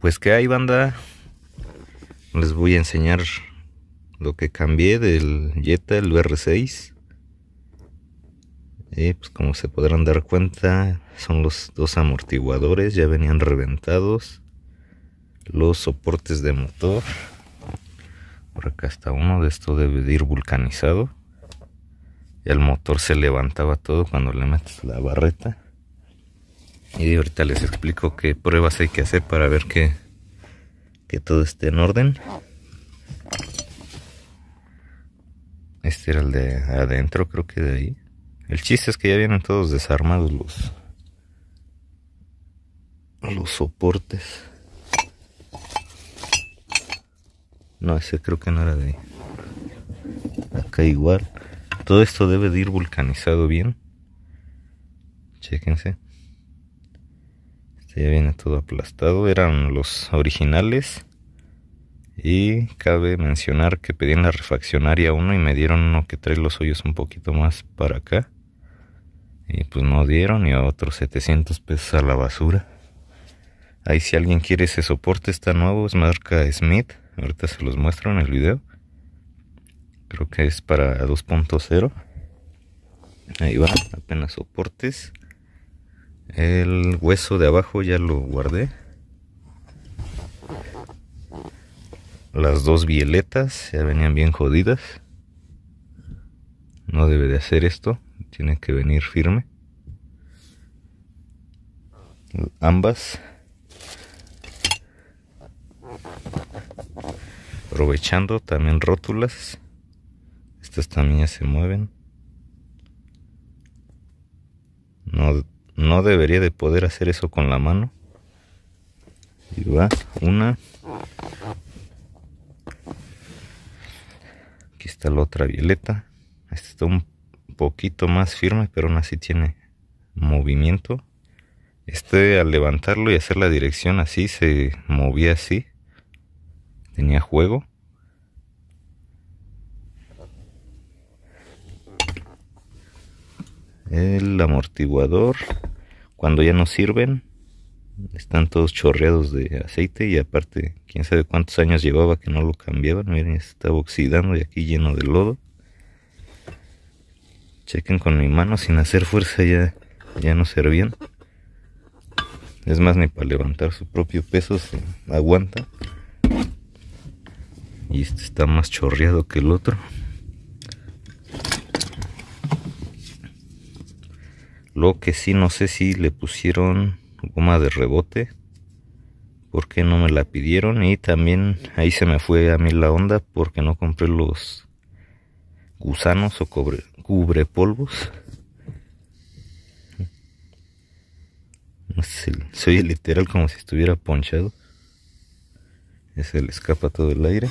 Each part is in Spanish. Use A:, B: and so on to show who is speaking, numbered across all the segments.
A: Pues que hay banda. Les voy a enseñar lo que cambié del Jetta, el VR6. Y pues como se podrán dar cuenta, son los dos amortiguadores, ya venían reventados. Los soportes de motor. Por acá está uno de esto debe de ir vulcanizado. Y el motor se levantaba todo cuando le metes la barreta. Y ahorita les explico qué pruebas hay que hacer para ver que, que todo esté en orden. Este era el de adentro, creo que de ahí. El chiste es que ya vienen todos desarmados los, los soportes. No, ese creo que no era de ahí. Acá igual. Todo esto debe de ir vulcanizado bien. Chéquense. Ya viene todo aplastado. Eran los originales. Y cabe mencionar que pedí en la refaccionaria uno y me dieron uno que trae los hoyos un poquito más para acá. Y pues no dieron y otros 700 pesos a la basura. Ahí si alguien quiere ese soporte está nuevo, es marca Smith. Ahorita se los muestro en el video. Creo que es para 2.0. Ahí va, apenas soportes. El hueso de abajo ya lo guardé. Las dos violetas ya venían bien jodidas. No debe de hacer esto. Tiene que venir firme. Ambas. Aprovechando también rótulas. Estas también ya se mueven. No, debería de poder hacer eso con la mano. Y va una está la otra violeta. Este está un poquito más firme, pero aún así tiene movimiento. Este al levantarlo y hacer la dirección así, se movía así. Tenía juego. El amortiguador, cuando ya no sirven, están todos chorreados de aceite y aparte, quién sabe cuántos años llevaba que no lo cambiaban. Miren, estaba oxidando y aquí lleno de lodo. Chequen con mi mano sin hacer fuerza ya, ya no servían. Es más, ni para levantar su propio peso se aguanta. Y este está más chorreado que el otro. Lo que sí no sé si le pusieron goma de rebote porque no me la pidieron. Y también ahí se me fue a mí la onda porque no compré los gusanos o cubre, cubre polvos se, oye literal como si estuviera ponchado. Se le escapa todo el aire.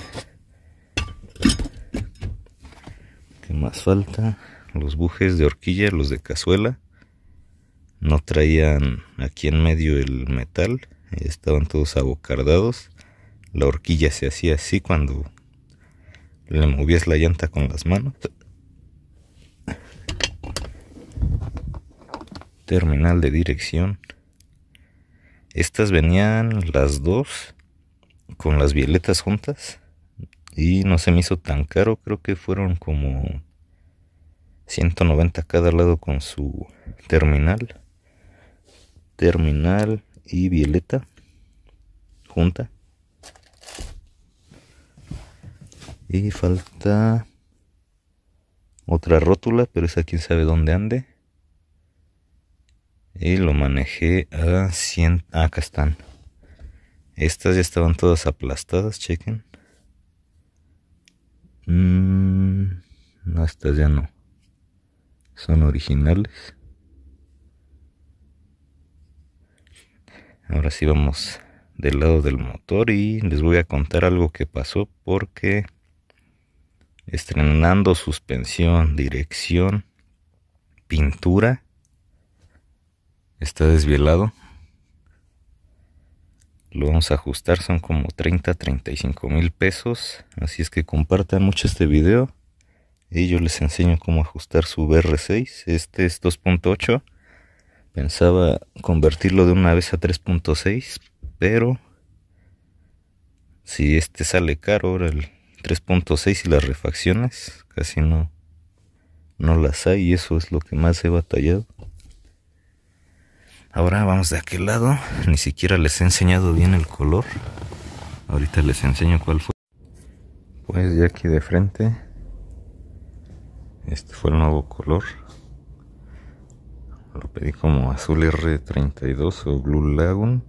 A: ¿qué más falta? los bujes de horquilla, los de cazuela no traían aquí en medio el metal, estaban todos abocardados. La horquilla se hacía así cuando le movías la llanta con las manos. Terminal de dirección. Estas venían las dos con las violetas juntas y no se me hizo tan caro, creo que fueron como 190 cada lado con su terminal terminal y violeta junta. Y falta otra rótula pero esa quién sabe dónde ande. Y lo manejé a 100 ah, acá están. Estas ya estaban todas aplastadas chequen. Mm, no estas ya no. Son originales Ahora sí vamos del lado del motor y les voy a contar algo que pasó porque estrenando suspensión, dirección, pintura, está desvielado. Lo vamos a ajustar, son como 30, 35 mil pesos. Así es que compartan mucho este video y yo les enseño cómo ajustar su BR6. Este es 2.8 Pensaba convertirlo de una vez a 3.6, pero si este sale caro ahora el 3.6 y las refacciones casi no no las hay y eso es lo que más he batallado. Ahora vamos de aquel lado ni siquiera les he enseñado bien el color. Ahorita les enseño cuál fue. Pues ya aquí de frente este fue el nuevo color lo pedí como azul R32 o Blue Lagoon.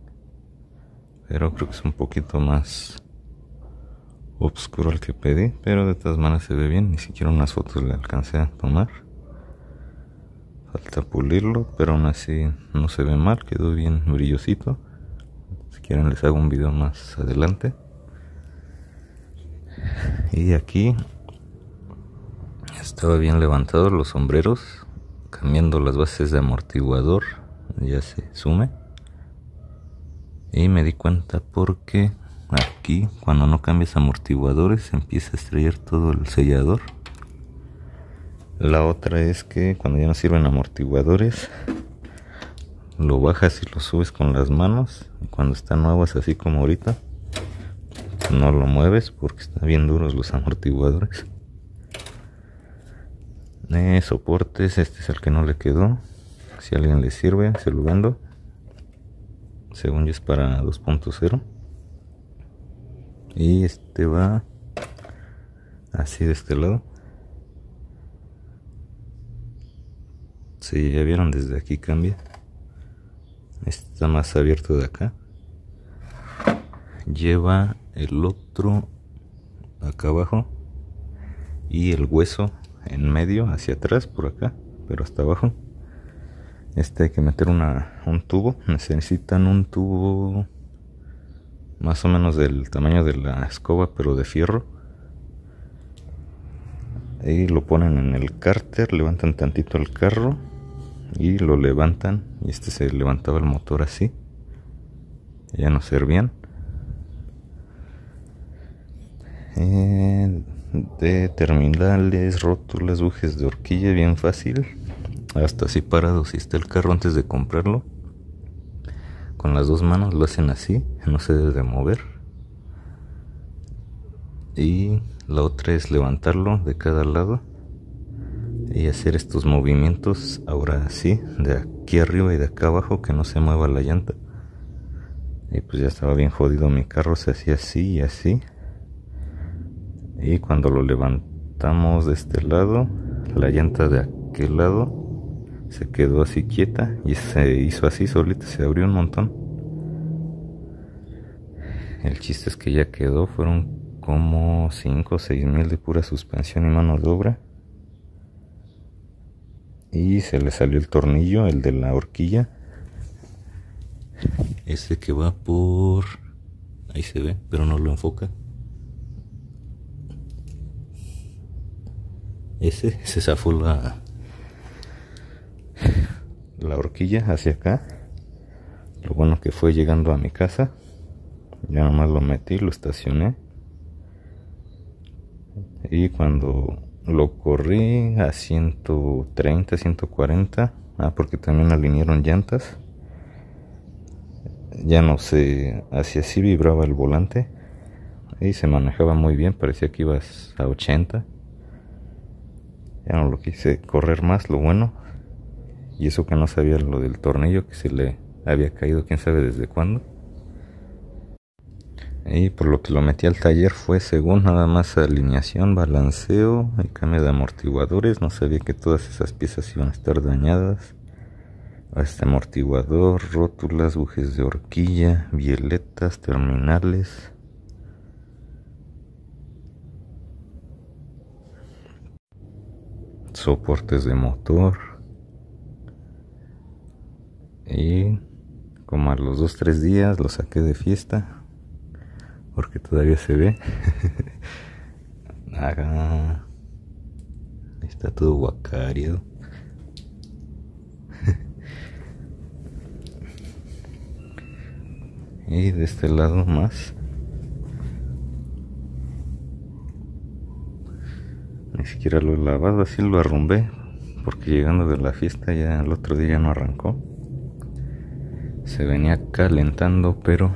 A: Pero creo que es un poquito más oscuro el que pedí pero de todas maneras se ve bien. Ni siquiera unas fotos le alcancé a tomar. Falta pulirlo pero aún así no se ve mal quedó bien brillosito. Si quieren les hago un video más adelante. Y aquí estaba bien levantado los sombreros cambiando las bases de amortiguador ya se sume. Y me di cuenta porque aquí cuando no cambias amortiguadores empieza a estrellar todo el sellador. La otra es que cuando ya no sirven amortiguadores lo bajas y lo subes con las manos. Cuando están nuevos así como ahorita no lo mueves porque están bien duros los amortiguadores eh, soportes este es el que no le quedó. Si a alguien le sirve se lo vendo. Según yo es para 2.0 y este va así de este lado. Si ya vieron desde aquí cambia. Este está más abierto de acá. Lleva el otro acá abajo. Y el hueso en medio hacia atrás por acá pero hasta abajo. Este hay que meter una, un tubo. Necesitan un tubo más o menos del tamaño de la escoba pero de fierro. Y lo ponen en el cárter levantan tantito el carro y lo levantan. Y este se levantaba el motor así. Ya no servían. Eh, de terminales, rótulas, bujes de horquilla, bien fácil. Hasta así parado, si está el carro antes de comprarlo. Con las dos manos lo hacen así, no se debe de mover. Y la otra es levantarlo de cada lado y hacer estos movimientos ahora así, de aquí arriba y de acá abajo, que no se mueva la llanta. Y pues ya estaba bien jodido mi carro, se hacía así y así y cuando lo levantamos de este lado la llanta de aquel lado se quedó así quieta y se hizo así solita se abrió un montón. El chiste es que ya quedó fueron como 5 o 6 mil de pura suspensión y mano de obra. Y se le salió el tornillo el de la horquilla. Ese que va por ahí se ve pero no lo enfoca ese se zafó la la horquilla hacia acá. Lo bueno que fue llegando a mi casa. Ya nomás lo metí lo estacioné. Y cuando lo corrí a 130 140 ah porque también alinearon llantas ya no sé así así vibraba el volante y se manejaba muy bien parecía que ibas a 80 ya no lo quise correr más, lo bueno. Y eso que no sabía lo del tornillo que se le había caído, quién sabe desde cuándo. Y por lo que lo metí al taller fue según nada más alineación, balanceo y cambio de amortiguadores. No sabía que todas esas piezas iban a estar dañadas. Este amortiguador, rótulas, bujes de horquilla, violetas, terminales. Soportes de motor y como a los 2 3 días lo saqué de fiesta porque todavía se ve. Está todo guacario y de este lado más Ni siquiera lo he lavado, así lo arrumbé. Porque llegando de la fiesta ya el otro día no arrancó. Se venía calentando, pero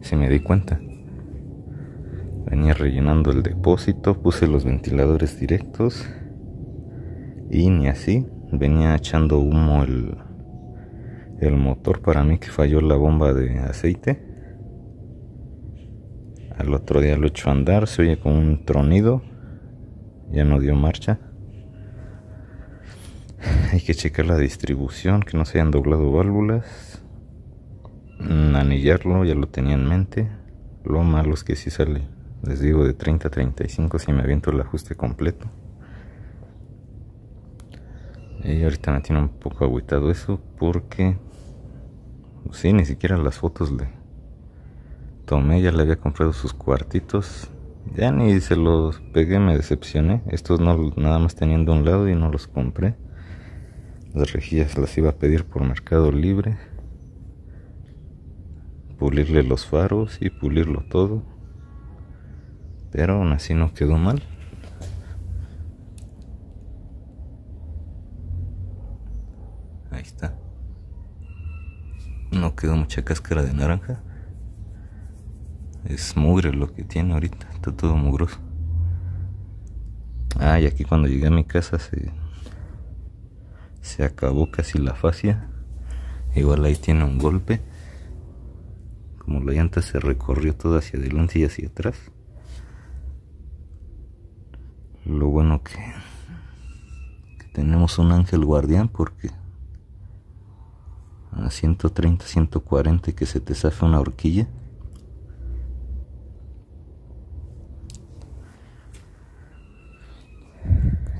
A: se me di cuenta. venía rellenando el depósito puse los ventiladores directos y ni así venía echando humo el, el motor para mí que falló la bomba de aceite al otro día lo echo a andar se oye como un tronido ya no dio marcha. Hay que checar la distribución que no se hayan doblado válvulas. Mm, anillarlo ya lo tenía en mente. Lo malo es que si sale. Les digo de 30 a 35 si me aviento el ajuste completo. Y ahorita me tiene un poco agüitado eso porque sí ni siquiera las fotos le tomé ya le había comprado sus cuartitos ya ni se los pegué me decepcioné. Estos no nada más teniendo un lado y no los compré. Las rejillas las iba a pedir por mercado libre. Pulirle los faros y pulirlo todo. Pero aún así no quedó mal. Ahí está. No quedó mucha cáscara de naranja es mugre lo que tiene ahorita está todo mugroso. Ah y aquí cuando llegué a mi casa se se acabó casi la fascia. Igual ahí tiene un golpe. Como la llanta se recorrió todo hacia adelante y hacia atrás. Lo bueno que, tenemos un ángel guardián porque a 130 140 que se te zafe una horquilla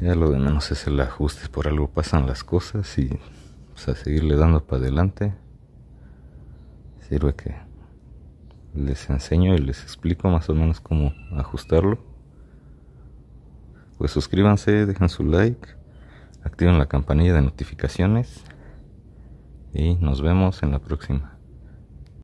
A: ya lo de menos es el ajuste por algo pasan las cosas y pues, a seguirle dando para adelante sirve que les enseño y les explico más o menos cómo ajustarlo pues suscríbanse, dejen su like, activen la campanilla de notificaciones y nos vemos en la próxima.